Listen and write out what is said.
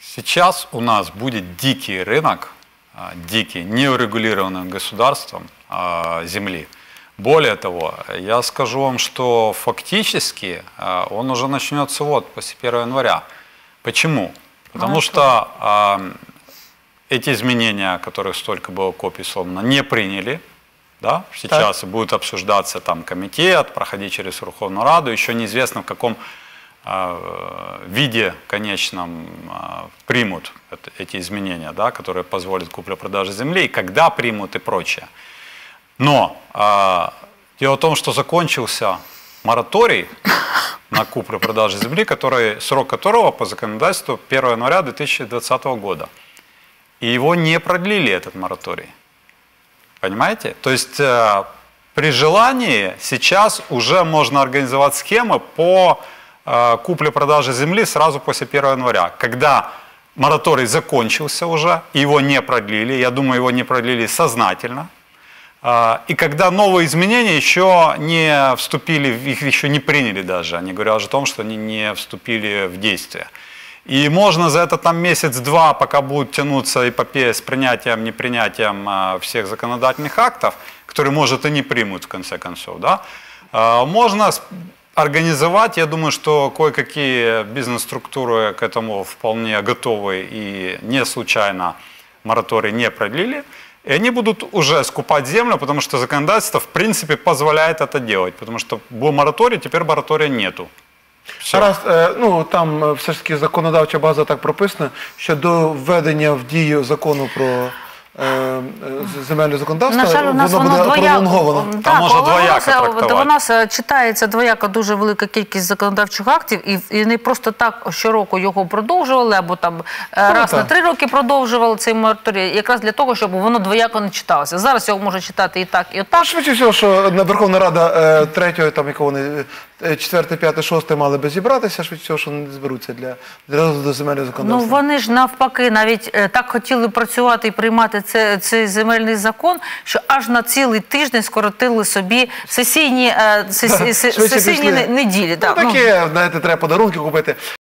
Сейчас у нас будет дикий рынок, а, дикий, неурегулированный государством а, земли. Более того, я скажу вам, что фактически а, он уже начнется вот после 1 января. Почему? Потому что а, эти изменения, которых столько было копий сломано, не приняли. Да? Сейчас и будет обсуждаться там комитет, проходить через Верховную Раду. Еще неизвестно, в каком а, виде конечном а, примут эти изменения, да, которые позволят куплю-продажу земли, и когда примут и прочее. Но а, дело в том, что закончился мораторий на куплю-продажу земли, который, срок которого по законодательству 1 января 2020 года. И его не продлили, этот мораторий. Понимаете? То есть э, при желании сейчас уже можно организовать схемы по э, купле-продаже земли сразу после 1 января, когда мораторий закончился уже, его не продлили, я думаю, его не продлили сознательно, а, и когда новые изменения еще не вступили, их еще не приняли даже, они говорят о том, что они не вступили в действие. И можно за это там месяц-два, пока будет тянуться эпопея с принятием, непринятием а, всех законодательных актов, которые, может, и не примут в конце концов, да, можно организовать, я думаю, что кое-какие бизнес-структуры к этому вполне готовы и не случайно мораторий не продлили, и они будут уже скупать землю, потому что законодательство в принципе позволяет это делать, потому что был мораторий, теперь моратория нету. Все. Зараз, е, ну там е, все ж таки законодавча база так прописана, що до введення в дію закону про земельне законодавство На жаль, у нас воно воно буде двояко. пролонговано. Так, може воно двояко це- трактувати. Воно се читається двояко дуже велика кількість законодавчих актів, і, і не просто так щороку його продовжували, або там е, раз так. на три роки продовжували цей мораторій, якраз для того, щоб воно двояко не читалося. Зараз його можна читати і так, і отак. Швидше всього, що на Верховна Рада е, третього, там якого вони е, четверте, п'яте, шосте мали би зібратися, швидше всього, що не зберуться для, для розгляду земельного Ну вони ж навпаки навіть е, так хотіли працювати і приймати це, цей земельний закон, що аж на цілий тиждень скоротили собі сесійні, е, сесі- се- Швидше сесійні пішли. не- неділі. Ну, да, ну. таке, знаєте, треба подарунки купити.